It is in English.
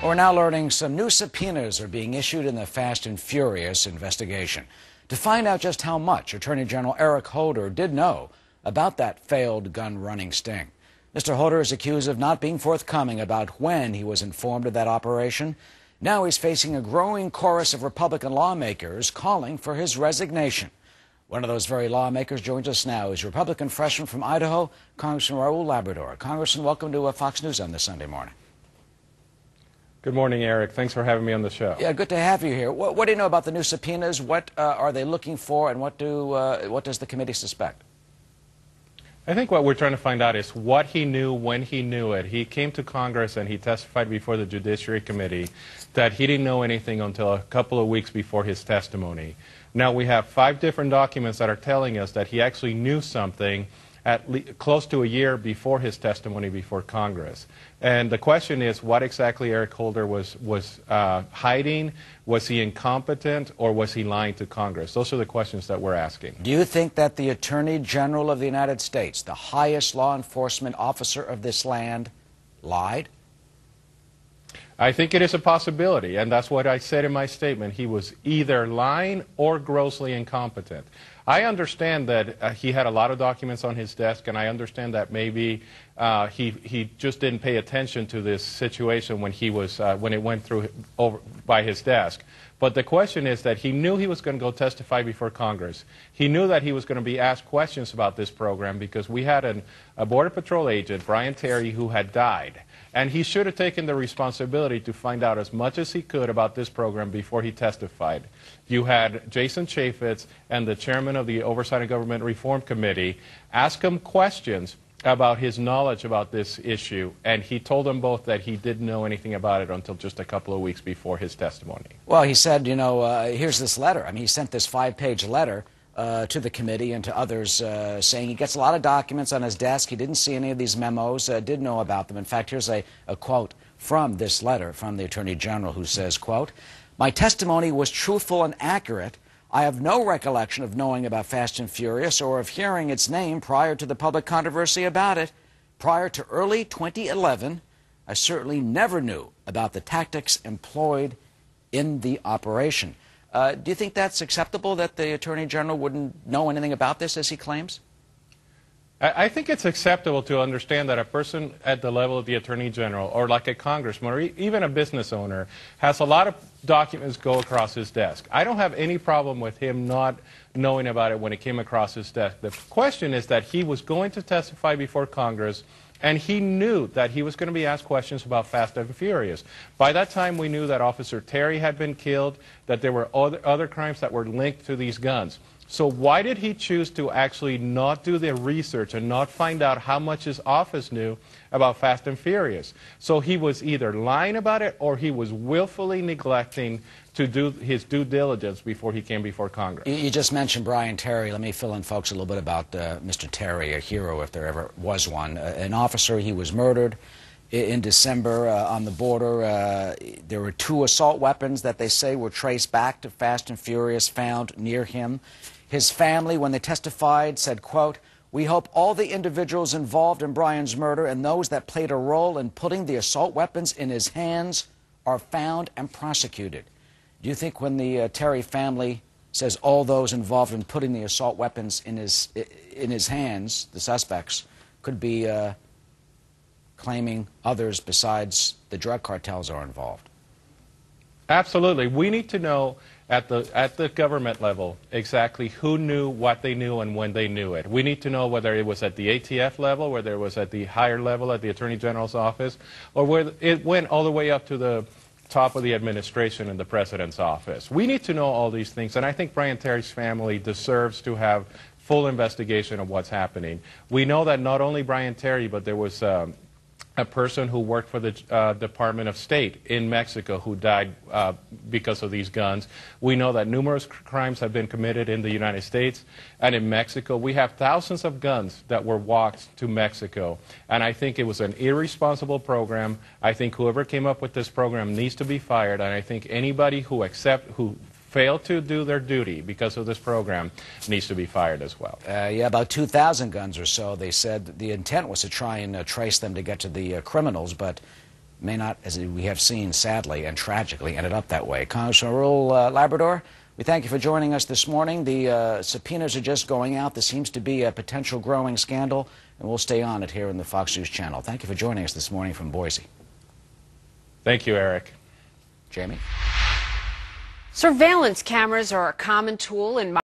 We're now learning some new subpoenas are being issued in the Fast and Furious investigation. To find out just how much Attorney General Eric Holder did know about that failed gun running sting. Mr. Holder is accused of not being forthcoming about when he was informed of that operation. Now he's facing a growing chorus of Republican lawmakers calling for his resignation. One of those very lawmakers joins us now. He's Republican freshman from Idaho, Congressman Raul Labrador. Congressman, welcome to uh, Fox News on this Sunday morning. Good morning, Eric. Thanks for having me on the show. Yeah, good to have you here. What, what do you know about the new subpoenas? What uh, are they looking for, and what do uh, what does the committee suspect? I think what we're trying to find out is what he knew when he knew it. He came to Congress and he testified before the Judiciary Committee that he didn't know anything until a couple of weeks before his testimony. Now we have five different documents that are telling us that he actually knew something at close to a year before his testimony before Congress. And the question is what exactly Eric Holder was, was uh, hiding? Was he incompetent or was he lying to Congress? Those are the questions that we're asking. Do you think that the Attorney General of the United States, the highest law enforcement officer of this land, lied? I think it is a possibility, and that's what I said in my statement. He was either lying or grossly incompetent. I understand that uh, he had a lot of documents on his desk, and I understand that maybe uh, he he just didn't pay attention to this situation when he was uh, when it went through over by his desk. But the question is that he knew he was going to go testify before Congress. He knew that he was going to be asked questions about this program because we had an, a Border Patrol agent, Brian Terry, who had died. And he should have taken the responsibility to find out as much as he could about this program before he testified. You had Jason Chaffetz and the chairman of the Oversight and Government Reform Committee ask him questions about his knowledge about this issue, and he told them both that he didn't know anything about it until just a couple of weeks before his testimony. Well, he said, you know, uh, here's this letter. I mean, he sent this five page letter uh, to the committee and to others uh, saying he gets a lot of documents on his desk. He didn't see any of these memos, uh, did know about them. In fact, here's a, a quote from this letter from the Attorney General who says, quote, My testimony was truthful and accurate. I have no recollection of knowing about Fast and Furious or of hearing its name prior to the public controversy about it. Prior to early 2011, I certainly never knew about the tactics employed in the operation. Uh, do you think that's acceptable that the Attorney General wouldn't know anything about this as he claims? I think it's acceptable to understand that a person at the level of the Attorney General, or like a congressman, or even a business owner, has a lot of documents go across his desk. I don't have any problem with him not knowing about it when it came across his desk. The question is that he was going to testify before Congress and he knew that he was going to be asked questions about Fast and Furious. By that time, we knew that Officer Terry had been killed, that there were other, other crimes that were linked to these guns. So why did he choose to actually not do the research and not find out how much his office knew about Fast and Furious? So he was either lying about it or he was willfully neglecting to do his due diligence before he came before Congress. You, just mentioned Brian Terry. Let me fill in folks a little bit about uh, Mr. Terry, a hero if there ever was one. Uh, an officer, he was murdered in December uh, on the border. Uh, there were two assault weapons that they say were traced back to Fast and Furious found near him. His family, when they testified, said, quote, we hope all the individuals involved in Brian's murder and those that played a role in putting the assault weapons in his hands are found and prosecuted. Do you think when the uh, Terry family says all those involved in putting the assault weapons in his, in his hands, the suspects, could be uh, claiming others besides the drug cartels are involved? Absolutely. We need to know at the, at the government level exactly who knew what they knew and when they knew it. We need to know whether it was at the ATF level, whether it was at the higher level at the Attorney General's office, or where it went all the way up to the top of the administration and the President's office. We need to know all these things, and I think Brian Terry's family deserves to have full investigation of what's happening. We know that not only Brian Terry, but there was um, a person who worked for the uh, Department of State in Mexico who died uh, because of these guns. We know that numerous crimes have been committed in the United States and in Mexico. We have thousands of guns that were walked to Mexico. And I think it was an irresponsible program. I think whoever came up with this program needs to be fired. And I think anybody who accept, who fail to do their duty because of this program needs to be fired as well. Uh, yeah, about 2,000 guns or so. They said the intent was to try and uh, trace them to get to the uh, criminals, but may not, as we have seen sadly and tragically, ended up that way. Congressman Raul uh, Labrador, we thank you for joining us this morning. The uh, subpoenas are just going out. This seems to be a potential growing scandal, and we'll stay on it here in the Fox News channel. Thank you for joining us this morning from Boise. Thank you, Eric. Jamie? Surveillance cameras are a common tool in